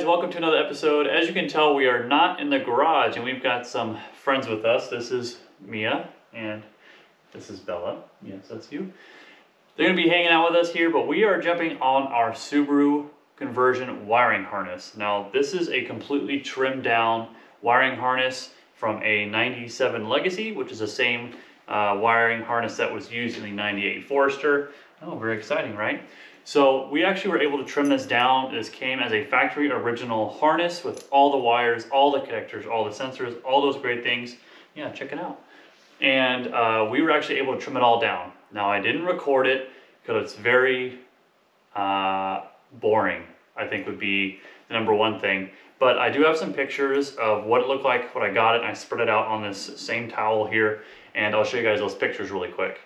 Guys, welcome to another episode. As you can tell, we are not in the garage and we've got some friends with us. This is Mia and this is Bella. Yes, that's you. They're gonna be hanging out with us here, but we are jumping on our Subaru conversion wiring harness. Now, this is a completely trimmed down wiring harness from a 97 Legacy, which is the same uh, wiring harness that was used in the 98 Forester. Oh, very exciting, right? So we actually were able to trim this down. This came as a factory original harness with all the wires, all the connectors, all the sensors, all those great things. Yeah, check it out. And uh, we were actually able to trim it all down. Now I didn't record it because it's very uh, boring, I think would be the number one thing. But I do have some pictures of what it looked like when I got it and I spread it out on this same towel here. And I'll show you guys those pictures really quick.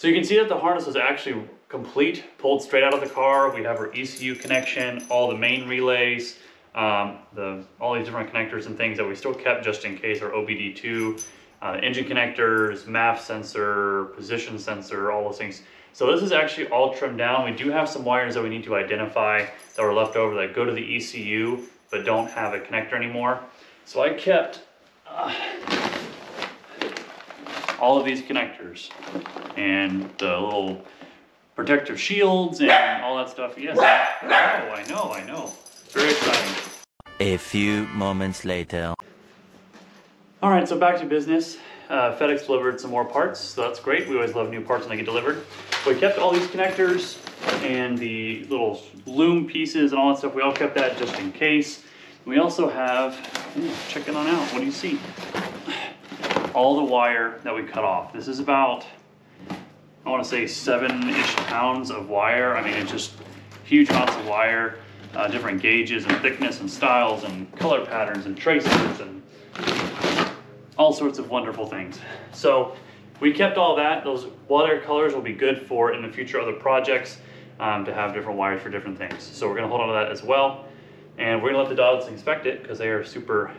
So you can see that the harness was actually complete, pulled straight out of the car. We have our ECU connection, all the main relays, um, the all these different connectors and things that we still kept just in case, our OBD2, uh, engine connectors, MAF sensor, position sensor, all those things. So this is actually all trimmed down. We do have some wires that we need to identify that were left over that go to the ECU but don't have a connector anymore. So I kept uh, all of these connectors and the little protective shields and all that stuff. Yes, I know, I know, I know. Very exciting. A few moments later. All right, so back to business. Uh, FedEx delivered some more parts, so that's great. We always love new parts when they get delivered. We kept all these connectors and the little loom pieces and all that stuff. We all kept that just in case. We also have, ooh, check it on out. What do you see? All the wire that we cut off. This is about, I want to say seven-ish pounds of wire. I mean, it's just huge amounts of wire, uh, different gauges and thickness and styles and color patterns and tracers and all sorts of wonderful things. So we kept all that. Those watercolors will be good for in the future other projects um, to have different wires for different things. So we're gonna hold on to that as well. And we're gonna let the dogs inspect it because they are super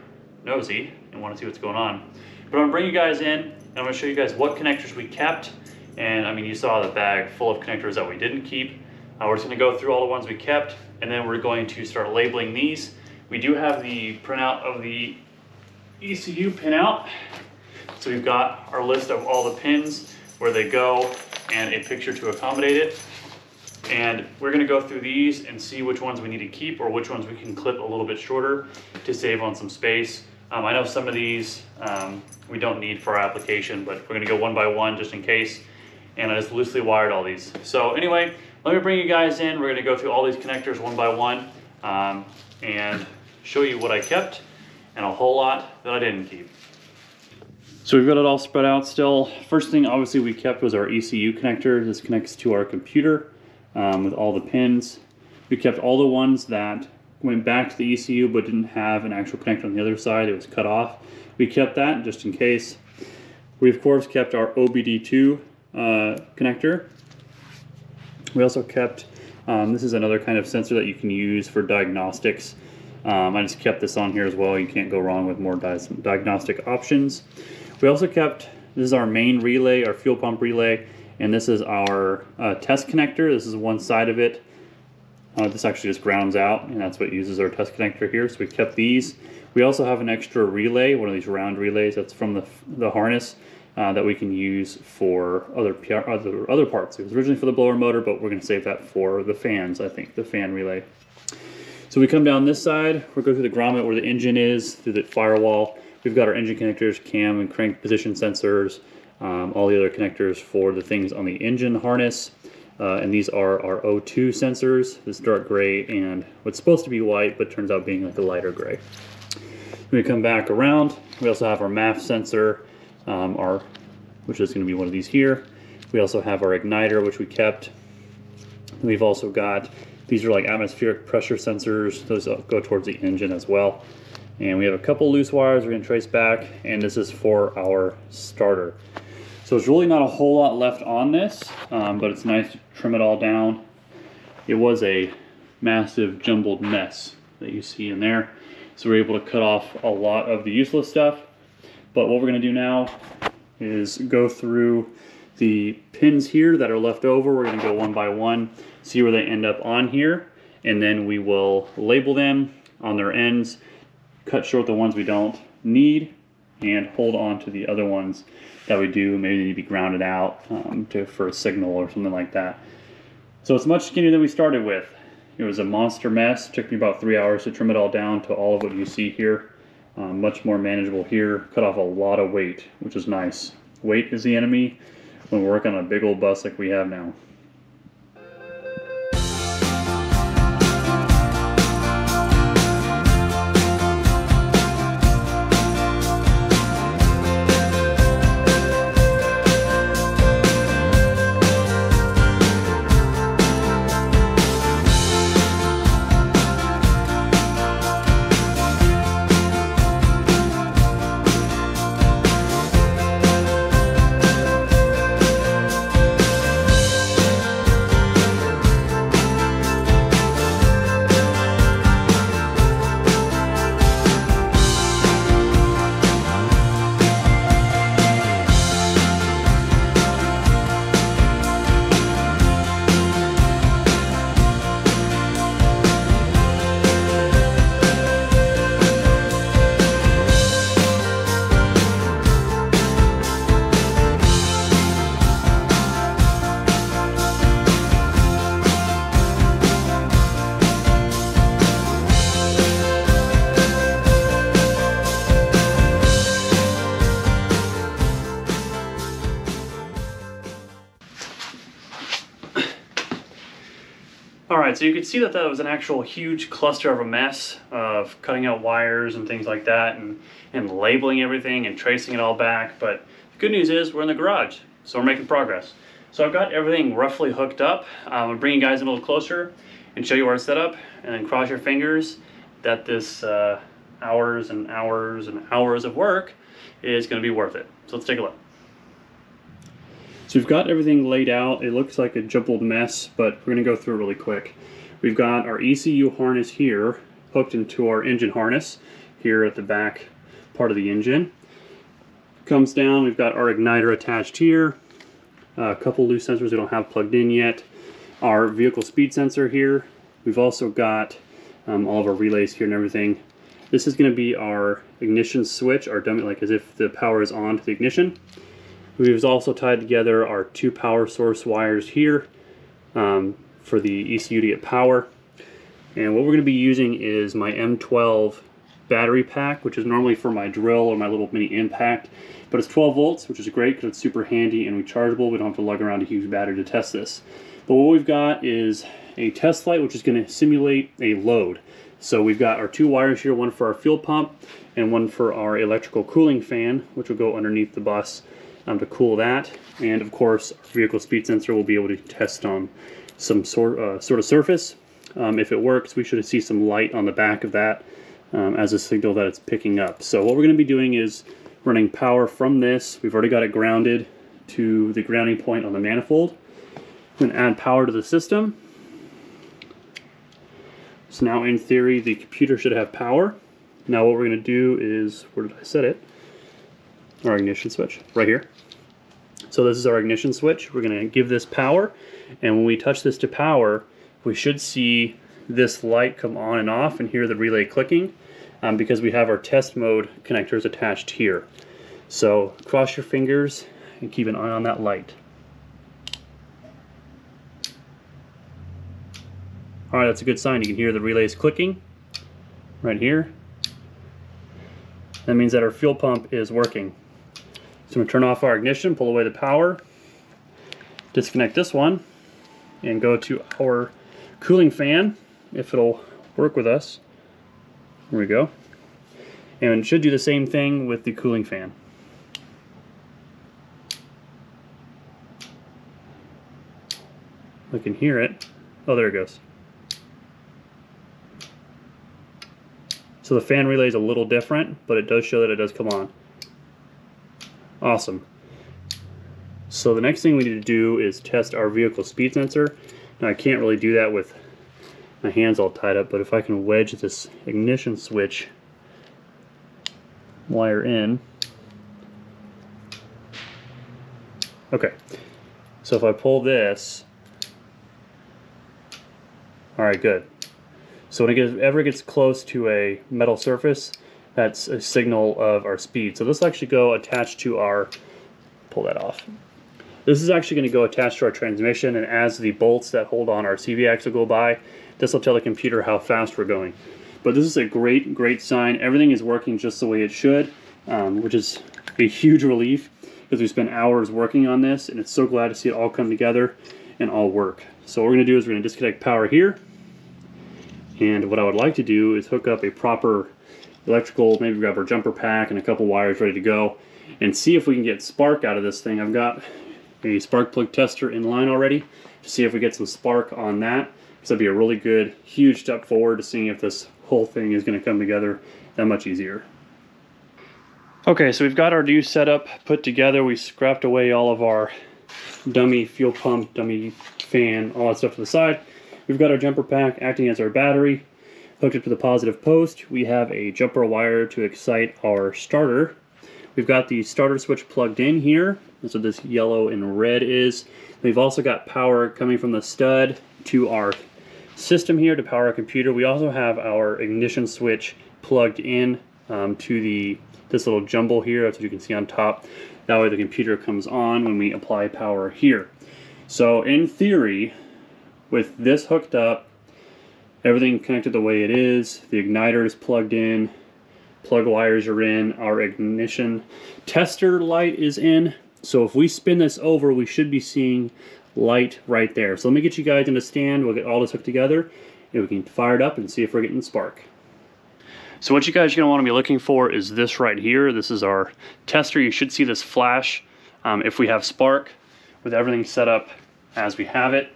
nosy and wanna see what's going on. But I'm gonna bring you guys in and I'm gonna show you guys what connectors we kept. And I mean, you saw the bag full of connectors that we didn't keep. Uh, we're just gonna go through all the ones we kept and then we're going to start labeling these. We do have the printout of the ECU pinout. So we've got our list of all the pins, where they go, and a picture to accommodate it. And we're gonna go through these and see which ones we need to keep or which ones we can clip a little bit shorter to save on some space. Um, I know some of these um, we don't need for our application, but we're gonna go one by one just in case. And I just loosely wired all these. So anyway, let me bring you guys in. We're gonna go through all these connectors one by one um, and show you what I kept and a whole lot that I didn't keep. So we've got it all spread out still. First thing obviously we kept was our ECU connector. This connects to our computer um, with all the pins. We kept all the ones that went back to the ECU but didn't have an actual connector on the other side. It was cut off. We kept that just in case. We of course kept our OBD2 uh, connector. We also kept, um, this is another kind of sensor that you can use for diagnostics. Um, I just kept this on here as well. You can't go wrong with more di diagnostic options. We also kept, this is our main relay, our fuel pump relay, and this is our uh, test connector. This is one side of it. Uh, this actually just grounds out, and that's what uses our test connector here. So we kept these. We also have an extra relay, one of these round relays that's from the, the harness uh, that we can use for other, other, other parts. It was originally for the blower motor, but we're going to save that for the fans, I think, the fan relay. So we come down this side, we go through the grommet where the engine is, through the firewall. We've got our engine connectors, cam and crank position sensors, um, all the other connectors for the things on the engine harness. Uh, and these are our O2 sensors, this dark gray and what's supposed to be white, but turns out being like a lighter gray. We come back around, we also have our MAF sensor, um, our, which is going to be one of these here. We also have our igniter, which we kept. We've also got, these are like atmospheric pressure sensors. Those go towards the engine as well. And we have a couple loose wires we're gonna trace back, and this is for our starter. So it's really not a whole lot left on this, um, but it's nice to trim it all down. It was a massive jumbled mess that you see in there. So we're able to cut off a lot of the useless stuff. But what we're gonna do now is go through the pins here that are left over. We're gonna go one by one, see where they end up on here, and then we will label them on their ends, cut short the ones we don't need, and hold on to the other ones that we do. Maybe they need to be grounded out um, to, for a signal or something like that. So it's much skinnier than we started with. It was a monster mess. It took me about three hours to trim it all down to all of what you see here. Um, much more manageable here. Cut off a lot of weight, which is nice. Weight is the enemy when we're working on a big old bus like we have now. So you could see that that was an actual huge cluster of a mess of cutting out wires and things like that and, and labeling everything and tracing it all back. But the good news is we're in the garage, so we're making progress. So I've got everything roughly hooked up. I'm gonna bring you guys in a little closer and show you where it's set up and then cross your fingers that this uh, hours and hours and hours of work is gonna be worth it. So let's take a look. So we've got everything laid out. It looks like a jumbled mess, but we're gonna go through it really quick. We've got our ECU harness here hooked into our engine harness here at the back part of the engine. Comes down, we've got our igniter attached here. a couple loose sensors we don't have plugged in yet. Our vehicle speed sensor here. We've also got um, all of our relays here and everything. This is gonna be our ignition switch, our dummy, like as if the power is on to the ignition. We've also tied together our two power source wires here um, for the ECU to get power. And what we're going to be using is my M12 battery pack, which is normally for my drill or my little mini impact. But it's 12 volts, which is great because it's super handy and rechargeable. We don't have to lug around a huge battery to test this. But what we've got is a test light, which is going to simulate a load. So we've got our two wires here, one for our fuel pump and one for our electrical cooling fan, which will go underneath the bus um, to cool that. And of course, our vehicle speed sensor will be able to test on some sort, uh, sort of surface. Um, if it works, we should see some light on the back of that um, as a signal that it's picking up. So what we're going to be doing is running power from this. We've already got it grounded to the grounding point on the manifold. Going to add power to the system. So now in theory, the computer should have power. Now what we're going to do is, where did I set it? Our ignition switch right here. So this is our ignition switch. We're going to give this power and when we touch this to power we should see this light come on and off and hear the relay clicking um, because we have our test mode connectors attached here. So cross your fingers and keep an eye on that light. Alright, that's a good sign. You can hear the relays clicking right here. That means that our fuel pump is working. So to turn off our ignition, pull away the power, disconnect this one, and go to our cooling fan, if it'll work with us. Here we go. And should do the same thing with the cooling fan. I can hear it. Oh, there it goes. So the fan relay is a little different, but it does show that it does come on. Awesome. So the next thing we need to do is test our vehicle speed sensor. Now I can't really do that with my hands all tied up, but if I can wedge this ignition switch wire in. Okay, so if I pull this, all right, good. So when it gets, ever gets close to a metal surface, that's a signal of our speed. So this will actually go attached to our, pull that off. This is actually going to go attached to our transmission, and as the bolts that hold on our CV axle go by, this will tell the computer how fast we're going. But this is a great, great sign. Everything is working just the way it should, um, which is a huge relief because we spent hours working on this, and it's so glad to see it all come together and all work. So what we're going to do is we're going to disconnect power here, and what I would like to do is hook up a proper electrical, maybe grab our jumper pack and a couple wires ready to go, and see if we can get spark out of this thing. I've got a spark plug tester in line already to see if we get some spark on that. Because that'd be a really good, huge step forward to seeing if this whole thing is going to come together that much easier. Okay, so we've got our new setup put together. We scrapped away all of our dummy fuel pump, dummy fan, all that stuff to the side. We've got our jumper pack acting as our battery. Hooked up to the positive post. We have a jumper wire to excite our starter. We've got the starter switch plugged in here. That's what this yellow and red is. We've also got power coming from the stud to our system here to power our computer. We also have our ignition switch plugged in um, to the this little jumble here. That's what you can see on top. That way the computer comes on when we apply power here. So in theory, with this hooked up, everything connected the way it is, the igniter is plugged in, plug wires are in, our ignition tester light is in. So if we spin this over, we should be seeing light right there. So let me get you guys in the stand, we'll get all this hooked together, and we can fire it up and see if we're getting spark. So what you guys are going to want to be looking for is this right here. This is our tester. You should see this flash um, if we have spark with everything set up as we have it.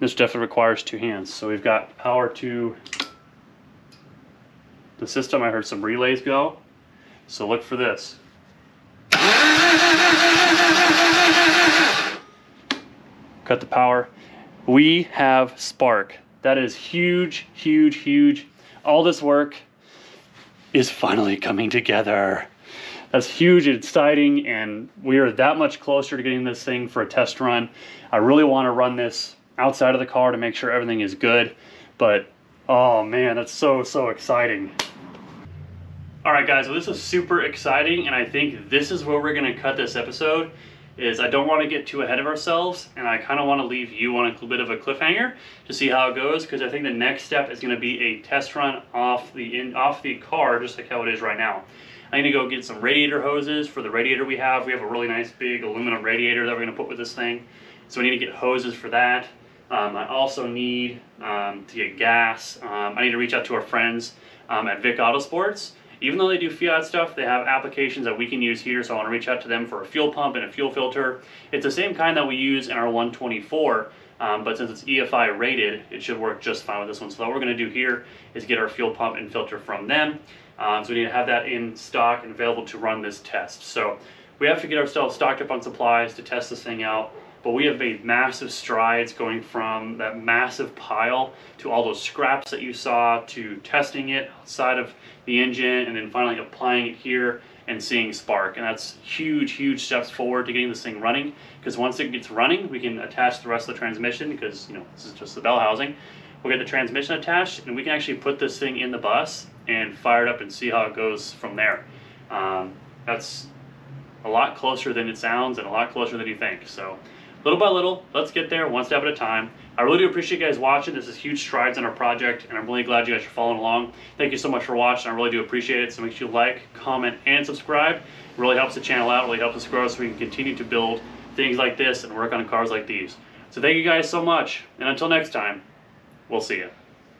This definitely requires two hands. So we've got power to the system. I heard some relays go. So look for this. Cut the power. We have spark. That is huge, huge, huge. All this work is finally coming together. That's huge, it's exciting, and we are that much closer to getting this thing for a test run. I really want to run this outside of the car to make sure everything is good, but oh man, that's so, so exciting. All right, guys, well, this is super exciting, and I think this is where we're gonna cut this episode is I don't want to get too ahead of ourselves and I kind of want to leave you on a bit of a cliffhanger to see how it goes because I think the next step is going to be a test run off the in, off the car just like how it is right now. I'm going to go get some radiator hoses for the radiator we have. We have a really nice big aluminum radiator that we're going to put with this thing. So we need to get hoses for that. Um, I also need um, to get gas. Um, I need to reach out to our friends um, at Vick Autosports even though they do Fiat stuff, they have applications that we can use here, so I want to reach out to them for a fuel pump and a fuel filter. It's the same kind that we use in our 124, um, but since it's EFI rated, it should work just fine with this one. So what we're going to do here is get our fuel pump and filter from them. Um, so we need to have that in stock and available to run this test. So we have to get ourselves stocked up on supplies to test this thing out but we have made massive strides going from that massive pile to all those scraps that you saw to testing it outside of the engine and then finally applying it here and seeing spark. And that's huge huge steps forward to getting this thing running because once it gets running we can attach the rest of the transmission because you know this is just the bell housing. We'll get the transmission attached and we can actually put this thing in the bus and fire it up and see how it goes from there. Um, that's a lot closer than it sounds and a lot closer than you think. So little by little, let's get there one step at a time. I really do appreciate you guys watching. This is huge strides in our project, and I'm really glad you guys are following along. Thank you so much for watching. I really do appreciate it. So make sure you like, comment, and subscribe. It really helps the channel out, really helps us grow so we can continue to build things like this and work on cars like these. So thank you guys so much, and until next time, we'll see you.